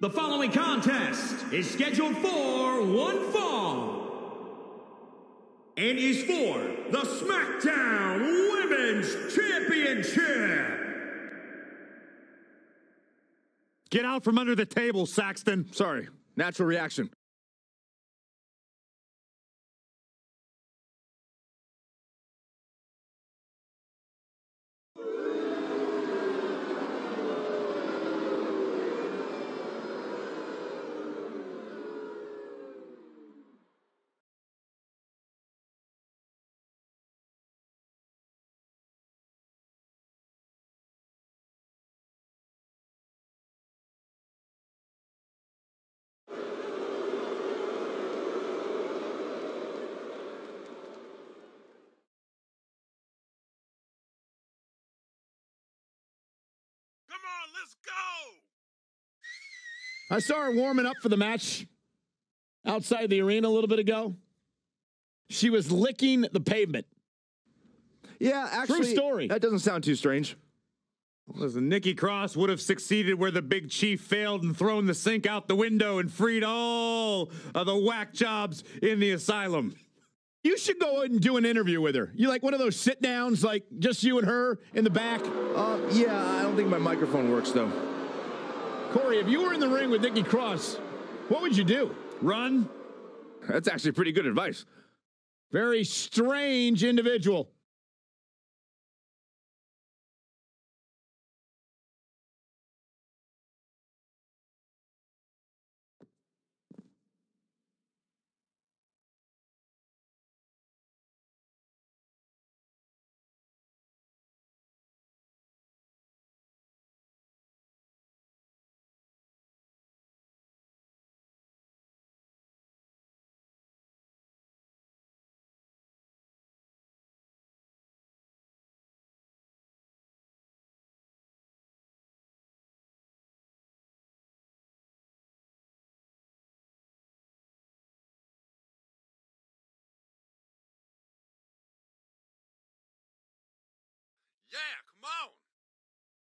The following contest is scheduled for one fall and is for the SmackDown Women's Championship. Get out from under the table, Saxton. Sorry, natural reaction. On, let's go! I saw her warming up for the match outside the arena a little bit ago. She was licking the pavement. Yeah, actually, story. That doesn't sound too strange. Listen, Nikki Cross would have succeeded where the big chief failed and thrown the sink out the window and freed all of the whack jobs in the asylum. You should go and do an interview with her. You like one of those sit downs, like just you and her in the back? Uh, yeah, I don't think my microphone works though. Corey, if you were in the ring with Nikki Cross, what would you do? Run? That's actually pretty good advice. Very strange individual. Yeah, come on!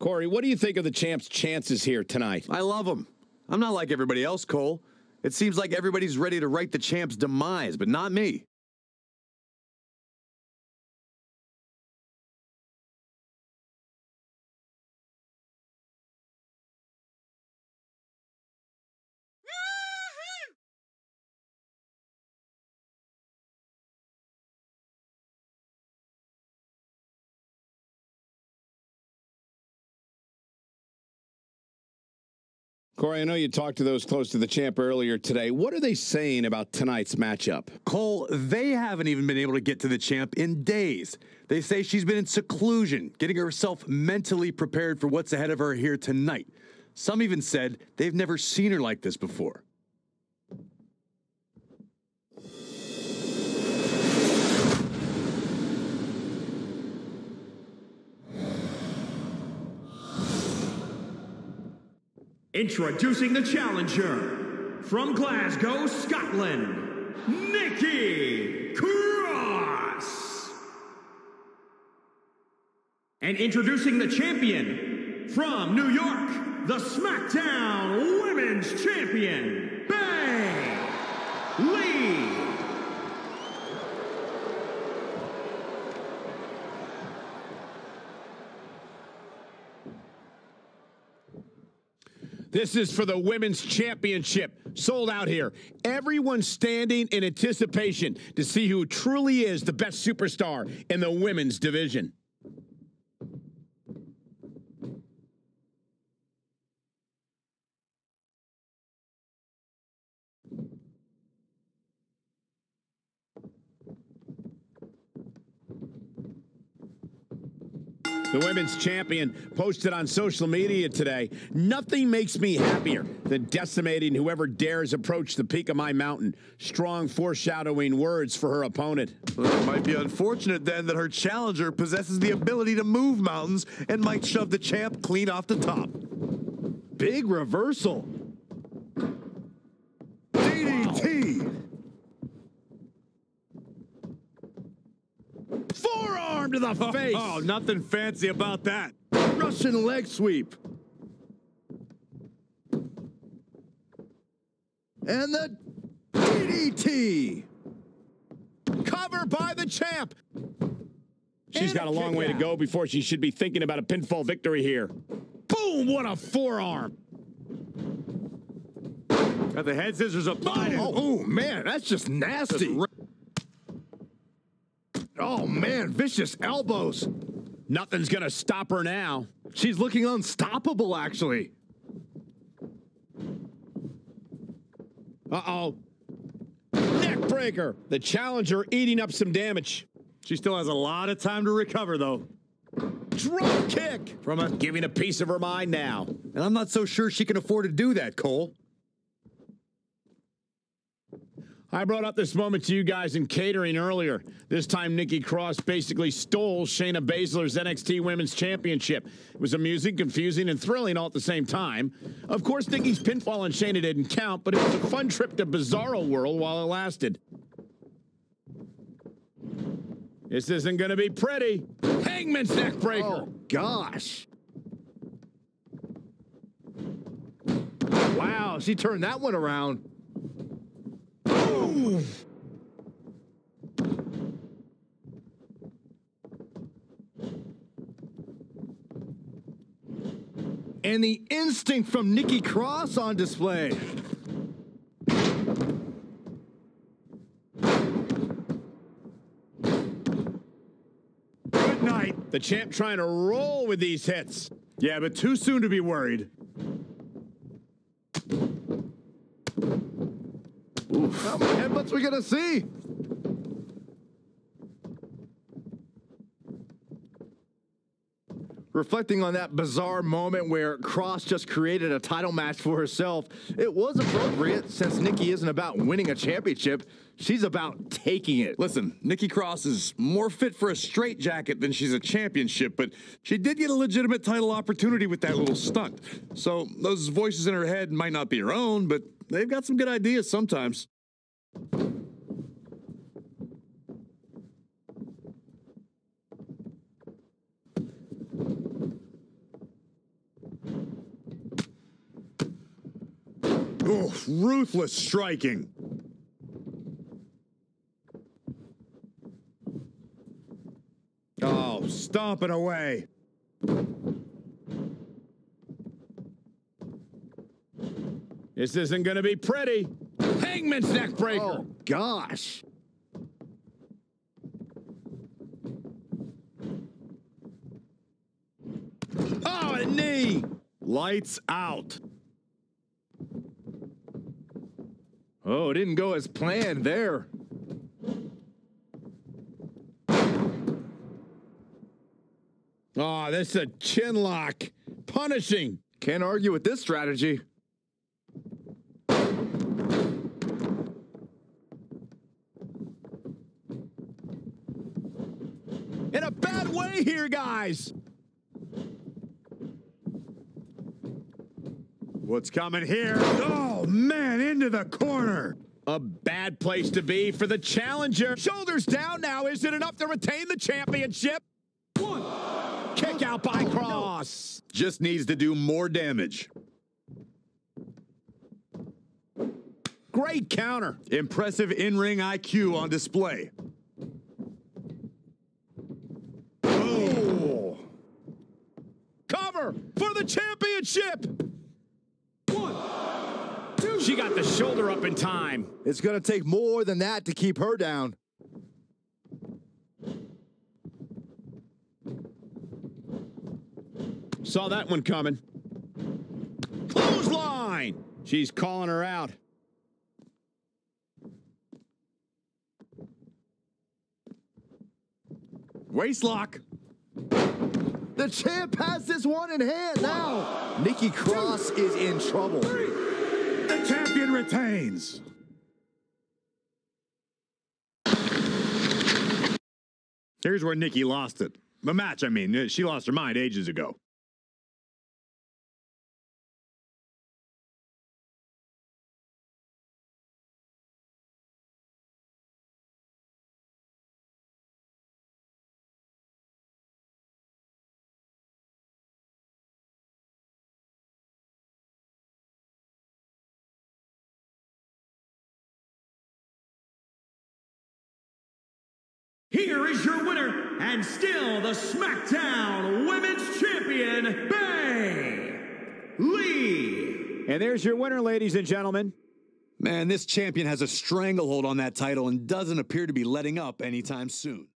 Corey, what do you think of the champ's chances here tonight? I love him. I'm not like everybody else, Cole. It seems like everybody's ready to write the champ's demise, but not me. Corey, I know you talked to those close to the champ earlier today. What are they saying about tonight's matchup? Cole, they haven't even been able to get to the champ in days. They say she's been in seclusion, getting herself mentally prepared for what's ahead of her here tonight. Some even said they've never seen her like this before. Introducing the challenger from Glasgow, Scotland, Nikki Cross. And introducing the champion from New York, the SmackDown Women's Champion, Bay Lee. This is for the women's championship. Sold out here. Everyone standing in anticipation to see who truly is the best superstar in the women's division. The women's champion posted on social media today Nothing makes me happier than decimating whoever dares approach the peak of my mountain. Strong foreshadowing words for her opponent. Well, it might be unfortunate then that her challenger possesses the ability to move mountains and might shove the champ clean off the top. Big reversal. DDT! Forearm to the oh, face. Oh, nothing fancy about that. Russian leg sweep. And the DDT. Cover by the champ. She's And got a long way to go before she should be thinking about a pinfall victory here. Boom! What a forearm. Got the head scissors applied. Oh, oh, man, that's just nasty. Oh man, vicious elbows. Nothing's gonna stop her now. She's looking unstoppable, actually. Uh-oh. Neck breaker. The challenger eating up some damage. She still has a lot of time to recover, though. Drop kick. From a Giving a piece of her mind now. And I'm not so sure she can afford to do that, Cole. I brought up this moment to you guys in catering earlier. This time, Nikki Cross basically stole Shayna Baszler's NXT Women's Championship. It was amusing, confusing, and thrilling all at the same time. Of course, Nikki's pinfall on Shayna didn't count, but it was a fun trip to Bizarro World while it lasted. This isn't going to be pretty. Hangman's neck breaker. Oh gosh. Wow, she turned that one around. And the instinct from Nikki Cross on display. good night. The champ trying to roll with these hits. Yeah, but too soon to be worried. How many headbutts we gonna see? Reflecting on that bizarre moment where Cross just created a title match for herself, it was appropriate since Nikki isn't about winning a championship. She's about taking it. Listen, Nikki Cross is more fit for a straight jacket than she's a championship, but she did get a legitimate title opportunity with that little stunt. So those voices in her head might not be her own, but they've got some good ideas sometimes. Oof, ruthless striking. Oh, stomping away. This isn't going to be pretty. Hangman's neck breaker. Oh, gosh. Oh, a knee. Lights out. Oh, it didn't go as planned there. Oh, this is a chin lock. Punishing. Can't argue with this strategy. In a bad way here, guys. What's coming here? Oh, man, into the corner. A bad place to be for the challenger. Shoulders down now. Is it enough to retain the championship? One. Kick out by Cross. Just needs to do more damage. Great counter. Impressive in ring IQ on display. Oh. Cover for the championship. One, two. She got the shoulder up in time. It's going to take more than that to keep her down. Saw that one coming. Clothesline. She's calling her out. Waistlock. The champ has this one in hand now. Nikki Cross is in trouble. The champion retains. Here's where Nikki lost it. The match, I mean. She lost her mind ages ago. Here is your winner and still the SmackDown Women's Champion, Bay Lee. And there's your winner, ladies and gentlemen. Man, this champion has a stranglehold on that title and doesn't appear to be letting up anytime soon.